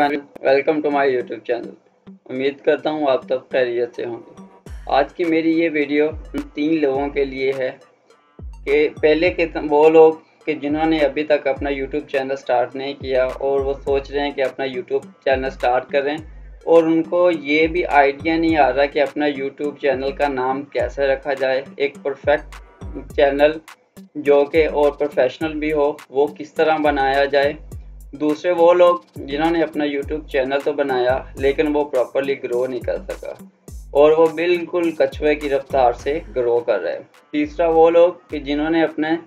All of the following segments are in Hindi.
Welcome to my YouTube channel उम्मीद करता हूँ आप सब खैरियत से होंगे। आज की मेरी ये वीडियो तीन लोगों के लिए है कि पहले के वो लोग कि जिन्होंने अभी तक अपना यूट्यूब चैनल स्टार्ट नहीं किया और वो सोच रहे हैं कि अपना यूट्यूब चैनल स्टार्ट करें और उनको ये भी आइडिया नहीं आ रहा कि अपना यूट्यूब चैनल का नाम कैसे रखा जाए। एक परफेक्ट चैनल जो कि और प्रोफेशनल भी हो, वो किस तरह बनाया जाए। दूसरे वो लोग जिन्होंने अपना यूट्यूब चैनल तो बनाया, लेकिन वो प्रॉपरली ग्रो नहीं कर सका। और वो बिल्कुल कछुए की रफ्तार से ग्रो कर रहे हैं। तीसरा वो लोग कि जिन्होंने अपने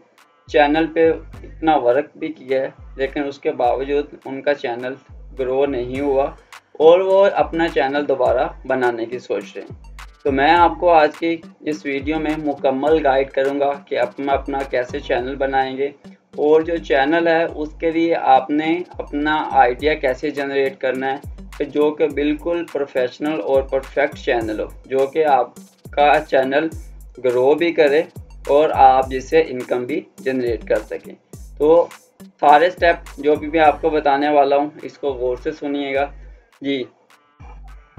चैनल पे इतना वर्क भी किया है, लेकिन उसके बावजूद उनका चैनल ग्रो नहीं हुआ और वो अपना चैनल दोबारा बनाने की सोच रहे हैं। तो मैं आपको आज की इस वीडियो में मुकम्मल गाइड करूँगा कि अपना अपना कैसे चैनल बनाएँगे और जो चैनल है, उसके लिए आपने अपना आइडिया कैसे जनरेट करना है कि जो कि बिल्कुल प्रोफेशनल और परफेक्ट चैनल हो, जो कि आपका चैनल ग्रो भी करे और आप जिससे इनकम भी जनरेट कर सकें। तो सारे स्टेप जो भी मैं आपको बताने वाला हूँ, इसको गौर से सुनिएगा। जी।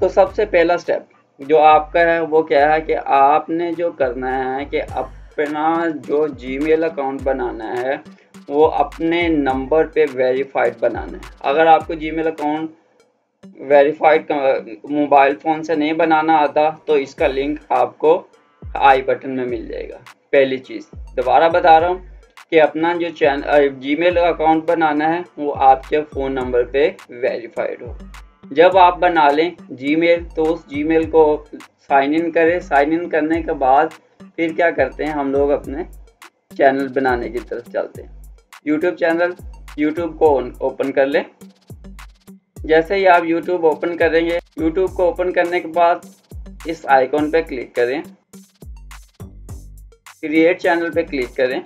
तो सबसे पहला स्टेप जो आपका है, वो क्या है कि आपने जो करना है कि अपना जो जीमेल अकाउंट बनाना है वो अपने नंबर पे वेरीफाइड बनाना है। अगर आपको Gmail account verified mobile phone से नहीं बनाना आता तो इसका लिंक आपको आई बटन में मिल जाएगा। पहली चीज़, दोबारा बता रहा हूँ कि अपना जो चैनल जीमेल अकाउंट बनाना है, वो आपके फ़ोन नंबर पे वेरीफाइड हो। जब आप बना लें जीमेल तो उस जीमेल को साइन इन करें। साइन इन करने के बाद फिर क्या करते हैं, हम लोग अपने चैनल बनाने की तरफ़ चलते हैं। यूट्यूब चैनल यूट्यूब को ओपन कर लें। जैसे ही आप यूट्यूब ओपन करेंगे यूट्यूब को ओपन करने के बाद इस आइकॉन पे क्लिक करें। क्रिएट चैनल पे क्लिक करें।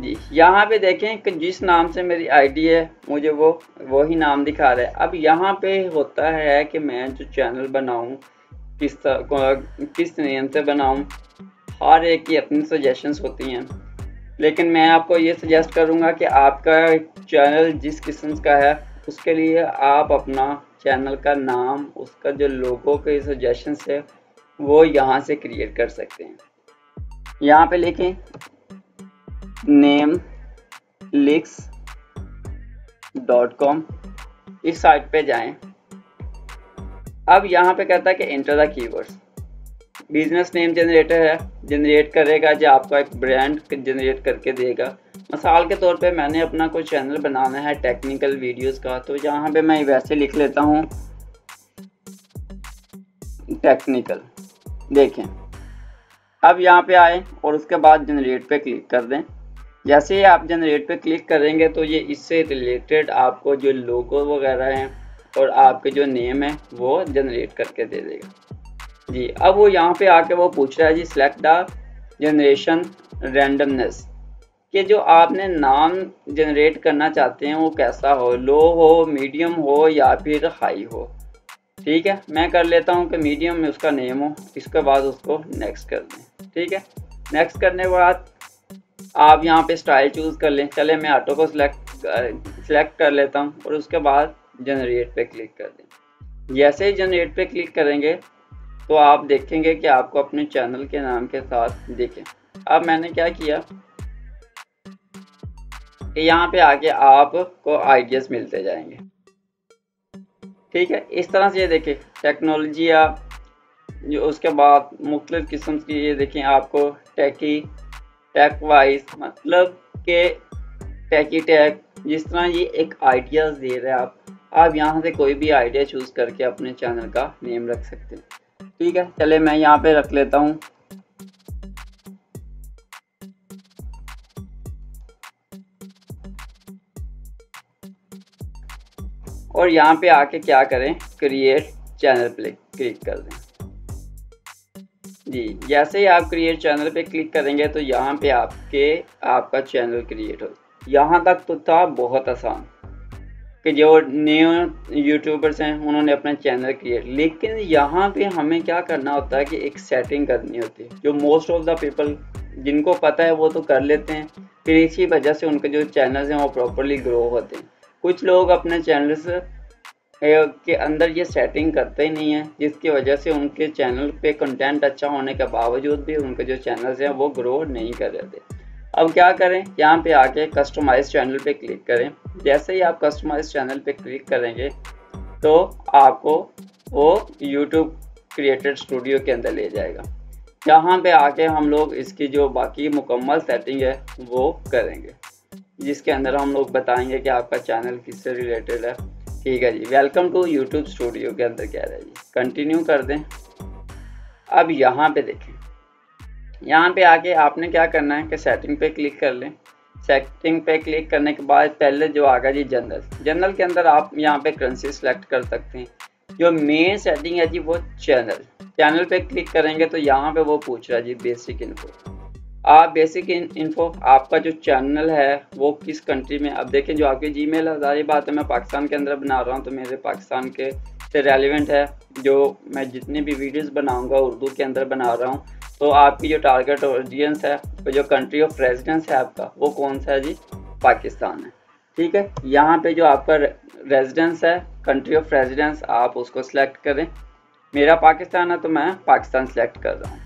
जी, यहाँ पे देखें कि जिस नाम से मेरी आईडी है, मुझे वो, वही नाम दिखा रहा है। अब यहाँ पे होता है कि मैं जो चैनल बनाऊँ, किस किस नियम से बनाऊँ, हर एक की अपनी सजेशंस होती हैं। लेकिन मैं आपको ये सजेस्ट करूँगा कि आपका चैनल जिस किस्म का है, उसके लिए आप अपना चैनल का नाम, उसका जो लोगों के सजेशन है, वो यहाँ से क्रिएट कर सकते हैं। यहाँ पे लिखें नेम लिक्स डॉट कॉम इस साइट पे जाएँ। अब यहाँ पे कहता है कि enter the keywords business name generator है जनरेट करेगा जो आपका एक ब्रांड जनरेट करके देगा। मिसाल के तौर पे मैंने अपना कोई चैनल बनाना है टेक्निकल वीडियोस का तो यहाँ पे मैं वैसे लिख लेता हूँ टेक्निकल देखें। अब यहाँ पे आए और उसके बाद जनरेट पे क्लिक कर दें। जैसे ही आप जनरेट पे क्लिक करेंगे तो ये इससे रिलेटेड आपको जो लोगो वगैरह हैं और आपके जो नेम है, वो जनरेट करके दे देगा। जी, अब वो यहाँ पे आके वो पूछ रहा है जी सिलेक्ट द जनरेशन रैंडमनेस कि जो आपने नाम जनरेट करना चाहते हैं, वो कैसा हो? लो हो मीडियम हो, या फिर हाई हो? ठीक है, मैं कर लेता हूँ कि मीडियम में उसका नेम हो, इसके बाद उसको नेक्स्ट कर दें। ठीक है नेक्स्ट करने के बाद आप यहाँ पे स्टाइल चूज़ कर लें। चले, मैं ऑटो को सिलेक्ट सिलेक्ट कर लेता हूँ और उसके बाद जनरेट पे क्लिक कर दें। जैसे ही जनरेट पे क्लिक करेंगे तो आप देखेंगे कि आपको अपने चैनल के नाम के साथ देखें। अब मैंने क्या किया? कि यहाँ पे आके आपको आइडियाज़ मिलते जाएँगे। ठीक है? इस तरह से ये देखें टेक्नोलॉजी या जो उसके बाद मुख्तलिफ़ किस्म की ये देखें आपको टैकी टैक वाइज मतलब के टैकी टैक जिस तरह ये एक आइडियाज़ दे रहे हैं आप आप यहाँ से कोई भी आइडिया चूज़ करके अपने चैनल का नेम रख सकते हैं। ठीक है, चले मैं यहाँ पे रख लेता हूँ। और यहाँ पे आके क्या करें? क्रिएट चैनल पे क्लिक कर दें। जी, जैसे ही आप क्रिएट चैनल पे क्लिक करेंगे तो यहाँ पे आपके, आपका चैनल क्रिएट हो। यहाँ तक तो था, बहुत आसान। कि जो न्यू यूट्यूबर्स हैं, उन्होंने अपना चैनल क्रिएट लेकिन यहाँ पे हमें क्या करना होता है कि एक सेटिंग करनी होती है। जो मोस्ट ऑफ़ द पीपल जिनको पता है, वो तो कर लेते हैं। फिर इसी वजह से उनके जो चैनल्स हैं, वो प्रॉपरली ग्रो होते हैं। कुछ लोग अपने चैनल्स के अंदर ये सेटिंग करते ही नहीं है, जिसकी वजह से उनके चैनल पे कंटेंट अच्छा होने के बावजूद भी उनके जो चैनल्स हैं, वो ग्रो नहीं कर रहे थे। अब क्या करें? यहाँ पे आके कस्टमाइज चैनल पे क्लिक करें। जैसे ही आप कस्टमाइज चैनल पे क्लिक करेंगे तो आपको वो यूट्यूब क्रिएटेड स्टूडियो के अंदर ले जाएगा। यहाँ पे आके हम लोग इसकी जो बाकी मुकम्मल सेटिंग है, वो करेंगे। जिसके अंदर हम लोग बताएँगे कि आपका चैनल किससे रिलेटेड है। ठीक है जी वेलकम टू यूट्यूब स्टूडियो के अंदर कह रहा है जी। कंटिन्यू कर दें। अब यहाँ पे देखें। यहाँ पे आके आपने क्या करना है कि सेटिंग पे क्लिक कर लें। सेटिंग पे क्लिक करने के बाद पहले जो आगा जी जनरल जनरल के अंदर आप यहाँ पे करेंसी सेलेक्ट कर सकते हैं। जो मेन सेटिंग है जी वो चैनल चैनल पे क्लिक करेंगे तो यहाँ पे वो पूछ रहा है जी बेसिक इन्फो आप बेसिक इन्फो आपका जो चैनल है वो किस कंट्री में? अब देखें जो आपकी जी मेल है बात है मैं पाकिस्तान के अंदर बना रहा हूँ तो मेरे पाकिस्तान के से रेलिवेंट है, जो मैं जितनी भी वीडियोस बनाऊँगा, उर्दू के अंदर बना रहा हूँ तो आपकी जो टारगेट ऑडियंस है तो जो कंट्री ऑफ़ रेजिडेंस है आपका, वो कौन सा है जी? पाकिस्तान है। ठीक है? यहाँ पे जो आपका रेजिडेंस है कंट्री ऑफ़ रेजिडेंस आप उसको सिलेक्ट करें। मेरा पाकिस्तान है तो मैं पाकिस्तान सेलेक्ट कर रहा हूँ।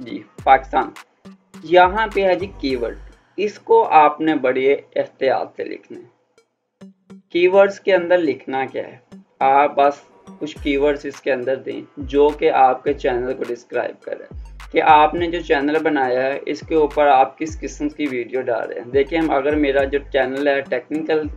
जी, पाकिस्तान। यहाँ पे है जी कीवर्ड इसको आपने बड़े एहतियात से लिखना है। कीवर्ड्स के अंदर लिखना क्या है? आप बस कुछ कीवर्ड्स इसके अंदर दें, जो कि आपके चैनल को डिस्क्राइब करें कि आपने जो चैनल बनाया है, इसके ऊपर आप किस किस्म की वीडियो डाल रहे हैं। देखिए, हम अगर मेरा जो चैनल है टेक्निकल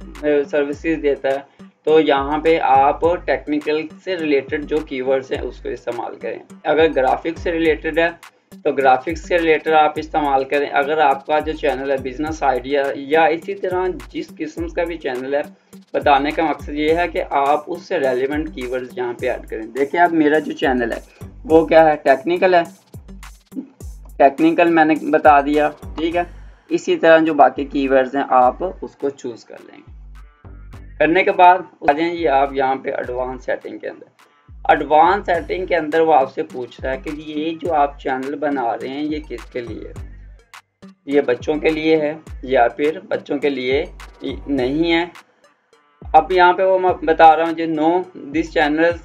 सर्विसेज़ देता है तो यहाँ पे आप टेक्निकल से रिलेटेड जो कीवर्ड्स हैं, उसको इस्तेमाल करें। अगर ग्राफिक्स से रिलेटेड है तो ग्राफिक्स के रिलेटेड आप इस्तेमाल करें। अगर आपका जो चैनल है बिज़नेस आइडिया या इसी तरह जिस किस्म का भी चैनल है, बताने का मकसद ये है कि आप उससे रेलिवेंट कीवर्ड्स यहाँ पे ऐड करें। देखिए आप मेरा जो चैनल है, वो क्या है? टेक्निकल है। टेक्निकल मैंने बता दिया, ठीक है? इसी तरह जो बाकी कीवर्ड्स हैं, आप उसको चूज़ कर लेंगे। करने के बाद, आ जाए आप यहाँ पे एडवांस सेटिंग के अंदर। एडवांस सेटिंग के अंदर वो आपसे पूछ रहा है कि ये जो आप चैनल बना रहे हैं, ये किसके लिए? ये बच्चों के लिए है या फिर बच्चों के लिए नहीं है? अब यहाँ पे वो मैं बता रहा हूँ, जो no this channel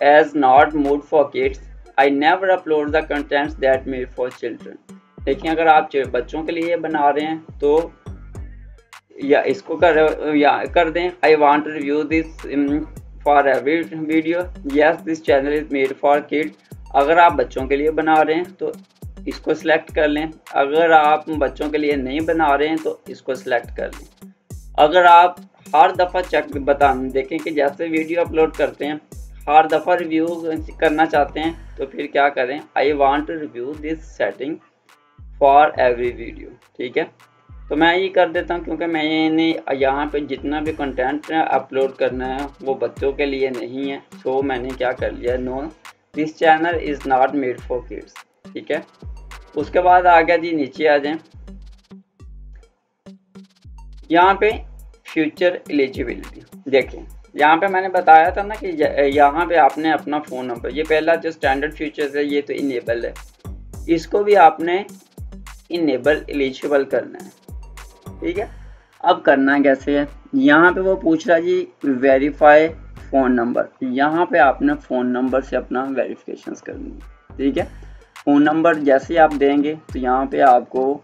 is not made for kids I never upload the contents that made for children देखिए, अगर आप बच्चों के लिए बना रहे हैं तो या इसको कर, या कर दें I want review this for every video yes this channel is made for kid अगर आप बच्चों के लिए बना रहे हैं तो इसको सिलेक्ट कर लें। अगर आप बच्चों के लिए नहीं बना रहे हैं तो इसको सिलेक्ट कर लें। अगर आप हर दफ़ा चेक बता देखें कि जैसे वीडियो अपलोड करते हैं, हर दफ़ा रिव्यू करना चाहते हैं तो फिर क्या करें? I want to review this setting for every video ठीक है? तो मैं ये कर देता हूँ क्योंकि मैंने यहाँ पे जितना भी कंटेंट अपलोड करना है, वो बच्चों के लिए नहीं है। तो मैंने क्या कर लिया? No this channel is not made for kids ठीक है? उसके बाद आ गया जी, नीचे आ जाए। यहाँ पे फ्यूचर एलिजिबिलिटी देखें, यहाँ पे मैंने बताया था ना कि यहाँ पे आपने अपना फ़ोन नंबर ये पहला जो स्टैंडर्ड फीचर्स है, ये तो इनेबल है। इसको भी आपने इनेबल एलिजिबल करना है। ठीक है? अब करना कैसे है? यहाँ पे वो पूछ रहा जी वेरीफाई फ़ोन नंबर यहाँ पे आपने फ़ोन नंबर से अपना वेरिफिकेशन करनी है, ठीक है? फ़ोन नंबर जैसे आप देंगे तो यहाँ पे आपको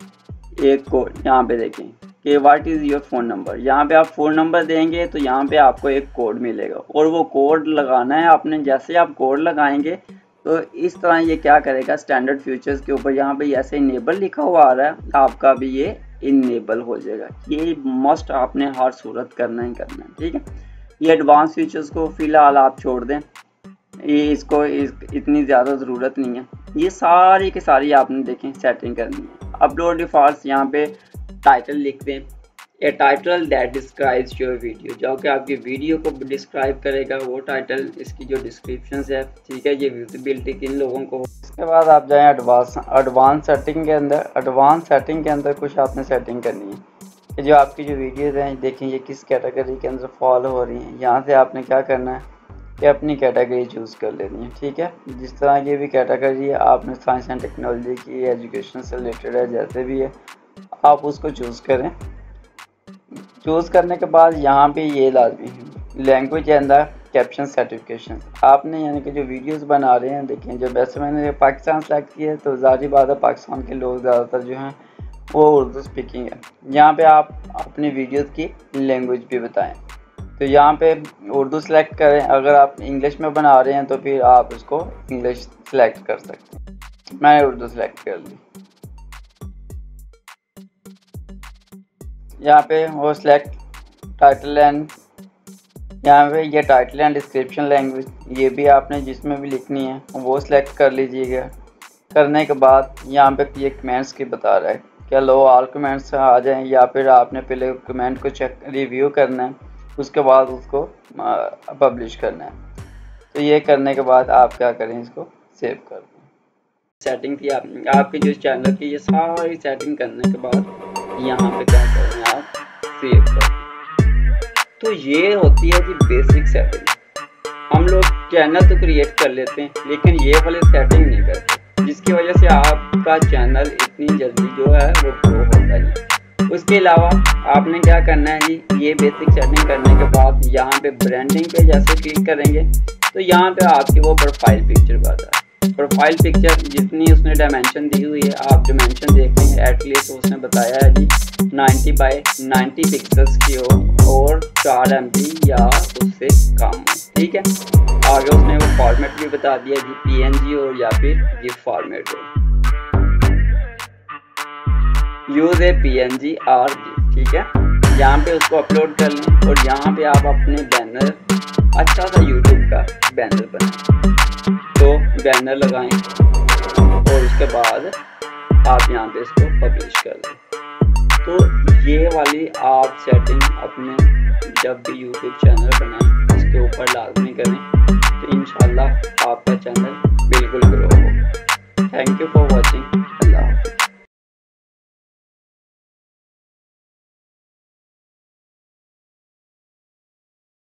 एक कोड यहाँ पे देखें, कि what is your phone number यहाँ पे आप फ़ोन नंबर देंगे तो यहाँ पे आपको एक कोड मिलेगा। और वो कोड लगाना है आपने, जैसे आप कोड लगाएँगे तो इस तरह ये क्या करेगा? स्टैंडर्ड फ्यूचर्स के ऊपर यहाँ पे ऐसे इनेबल लिखा हुआ आ रहा है, आपका भी ये इनेबल हो जाएगा। ये मस्ट आपने हर सूरत करना ही करना है ठीक है? ये एडवांस फीचर्स को फ़िलहाल आप छोड़ दें। ये इसको इस, इतनी ज़्यादा ज़रूरत नहीं है। ये सारी के सारी आपने देखें सेटिंग करनी है। अपलोड डिफ़ॉल्ट यहाँ पे टाइटल लिख दें। A title that describes your video जो कि आपकी वीडियो को डिस्क्राइब करेगा, वो टाइटल इसकी जो डिस्क्रिप्शन है, ठीक है, ये विजिबिलिटी किन लोगों को इसके बाद आप जाएँ एडवांस एडवांस सेटिंग के अंदर एडवांस सेटिंग के अंदर कुछ आपने सेटिंग करनी है। कि जो आपकी जो वीडियोज़ हैं, देखें ये किस कैटेगरी के अंदर फॉलो हो रही हैं, यहाँ से आपने क्या करना है कि अपनी कैटेगरी चूज़ कर लेनी है, ठीक है? जिस तरह की भी कैटेगरी है, आपने साइंस एंड टेक्नोलॉजी की एजुकेशन से रिलेटेड है, जैसे भी है, आप उसको चूज़ करें। चूज़ करने के बाद यहाँ पे ये लाजमी है language and the caption certification आपने यानी कि जो वीडियोस बना रहे हैं, देखें जब वैसे मैंने पाकिस्तान सेलेक्ट किया है तो ज़ाहिर बात है पाकिस्तान के लोग ज़्यादातर जो हैं, वो उर्दू स्पीकिंग है। यहाँ पे आप अपनी वीडियोस की लैंग्वेज भी बताएँ। तो यहाँ पे उर्दू सेलेक्ट करें। अगर आप इंग्लिश में बना रहे हैं तो फिर आप उसको इंग्लिश सेलेक्ट कर सकते हैं। मैंने उर्दू सेलेक्ट कर ली। यहाँ पे वो सिलेक्ट टाइटल एंड यहाँ पे ये टाइटल एंड डिस्क्रिप्शन लैंग्वेज ये भी आपने जिसमें भी लिखनी है, वो सिलेक्ट कर लीजिएगा। करने के बाद यहाँ पे ये कमेंट्स की बता रहा है क्या लो ऑल कमेंट्स आ जाएँ, या फिर आपने पहले कमेंट को चेक रिव्यू करना है, उसके बाद उसको पब्लिश करना है। तो ये करने के बाद आप क्या करें, इसको सेव कर सेटिंग थी आप, आपके जो चैनल की ये सारी सेटिंग करने के बाद यहाँ पे क्या करें आप? सेव कर तो ये होती है जी बेसिक सेटिंग हम लोग चैनल तो क्रिएट कर लेते हैं लेकिन ये वाले सेटिंग नहीं करते। जिसकी वजह से आपका चैनल इतनी जल्दी जो है वो ग्रो होता है उसके अलावा आपने क्या करना है जी ये बेसिक सेटिंग करने के बाद यहाँ पे ब्रांडिंग पे जैसे क्लिक करेंगे तो यहाँ पे आपकी वो प्रोफ़ाइल पिक्चर है। प्रोफ़ाइल पिक्चर जितनी उसने डायमेंशन दी हुई है, आप डायमेंशन देखते हैं एटलीस्ट उसने बताया है जी 90 बाय 90 पिक्सल्स की हो और चार एम या उससे कम ठीक है? आगे उसने वो फॉर्मेट भी बता दिया जी पीएनजी हो या फिर जी फॉर्मेट हो। Use a PNG or G ठीक है? यहाँ पे उसको अपलोड कर लें और यहाँ पे आप अपने बैनर अच्छा सा यूट्यूब का बैनर बनाएँ। इसको बैनर लगाएँ और उसके बाद आप यहाँ पे इसको पब्लिश कर दें तो ये वाली आप सेटिंग अपने जब भी यूट्यूब चैनल बनाएँ, इसके ऊपर लाजमी करें तो इन आपका चैनल